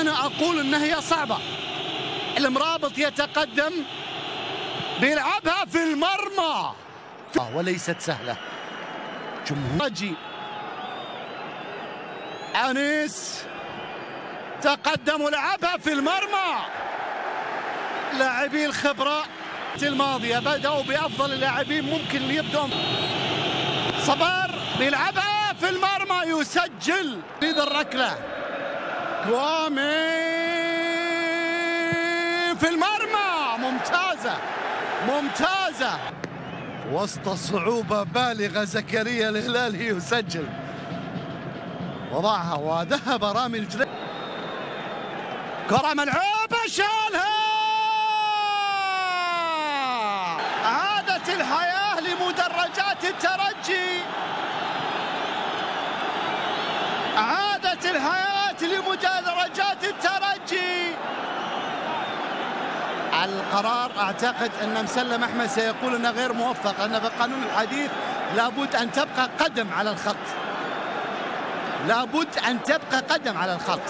أنا أقول إن هي صعبة. المرابط يتقدم. بيلعبها في المرمى. وليست سهلة. جمهور أنيس. تقدم ولعبها في المرمى. لاعبي الخبرة الماضية. بدأوا بأفضل اللاعبين ممكن يبدون. صبر بيلعبها في المرمى. يسجل. في الركلة كوامي في المرمى. ممتازة ممتازة. وسط صعوبة بالغة زكريا الهلالي يسجل. وضعها وذهب رامي الجري كرة ملعوبة شالها. عادت الحياة لمدرجات الترجي عادت الحياة لمدرجات الترجي القرار أعتقد أن مسلم أحمد سيقول أنه غير موفق أن في القانون الحديث لابد أن تبقى قدم على الخط. لابد أن تبقى قدم على الخط.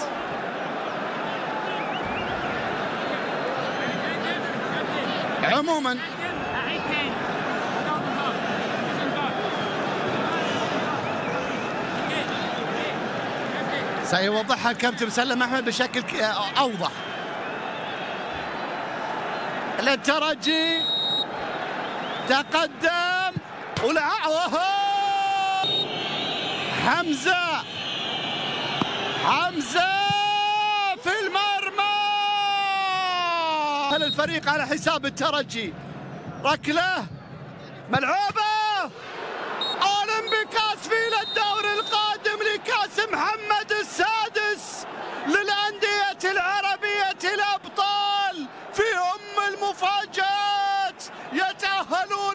عموما سيوضحها الكابتن مسلم أحمد بشكل أوضح. للترجي. تقدم. ولعبه حمزة. حمزة في المرمى. الفريق على حساب الترجي؟ ركلة. ملعوبة. أولمبيكاس في الدوري القادم لكاس محمد السادس للأندية العربية الأبطال. Hallo!